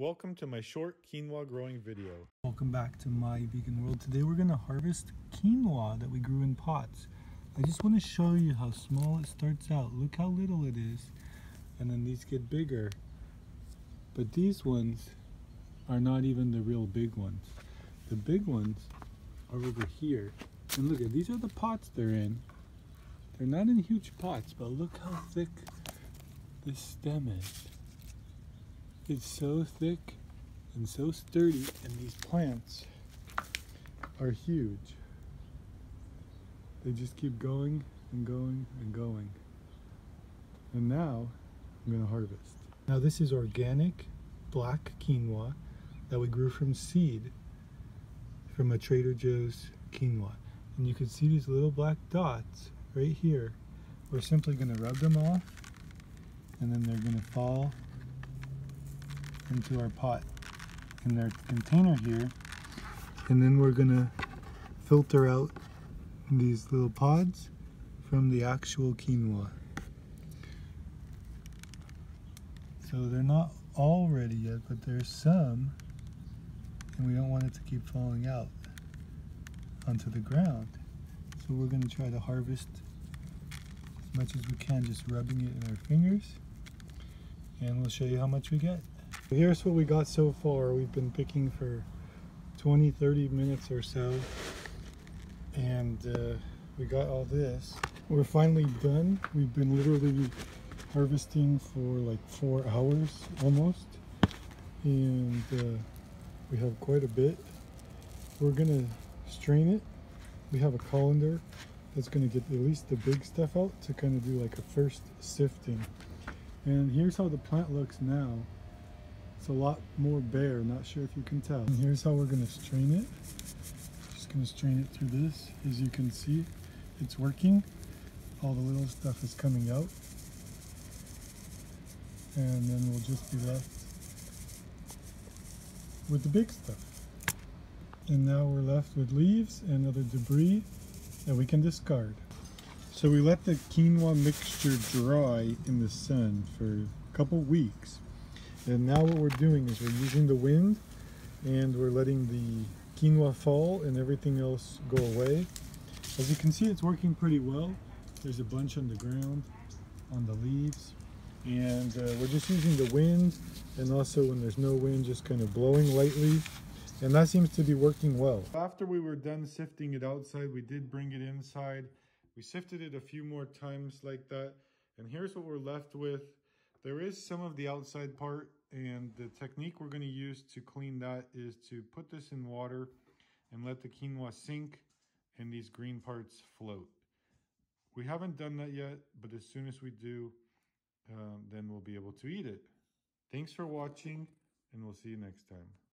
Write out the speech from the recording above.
Welcome to my short quinoa growing video. Welcome back to my vegan world. Today we're going to harvest quinoa that we grew in pots. I just want to show you how small it starts out. Look how little it is. And then these get bigger. But these ones are not even the real big ones. The big ones are over here. And look at these are the pots they're in. They're not in huge pots, but look how thick this stem is. It's so thick and so sturdy, and these plants are huge. They just keep going and going and going. And now I'm gonna harvest. Now this is organic black quinoa that we grew from seed from a Trader Joe's quinoa. And you can see these little black dots right here. We're simply gonna rub them off and then they're gonna fall into our pot in their container here. And then we're gonna filter out these little pods from the actual quinoa. So they're not all ready yet but there's some and we don't want it to keep falling out onto the ground. So we're to try to harvest as much as we can just rubbing it in our fingers. And we'll show you how much we get Here's what we got so far. We've been picking for 20, 30 minutes or so. And uh, we got all this. We're finally done. We've been literally harvesting for like four hours almost. And uh, we have quite a bit. We're gonna strain it. We have a colander that's gonna get at least the big stuff out to kind of do like a first sifting. And here's how the plant looks now. It's a lot more bare, not sure if you can tell. And here's how we're gonna strain it. Just gonna strain it through this. As you can see, it's working. All the little stuff is coming out. And then we'll just be left with the big stuff. And now we're left with leaves and other debris that we can discard. So we let the quinoa mixture dry in the sun for a couple weeks and now what we're doing is we're using the wind and we're letting the quinoa fall and everything else go away. As you can see, it's working pretty well. There's a bunch on the ground, on the leaves. And uh, we're just using the wind and also when there's no wind, just kind of blowing lightly. And that seems to be working well. After we were done sifting it outside, we did bring it inside. We sifted it a few more times like that. And here's what we're left with. There is some of the outside part and the technique we're going to use to clean that is to put this in water and let the quinoa sink and these green parts float. We haven't done that yet, but as soon as we do, um, then we'll be able to eat it. Thanks for watching, and we'll see you next time.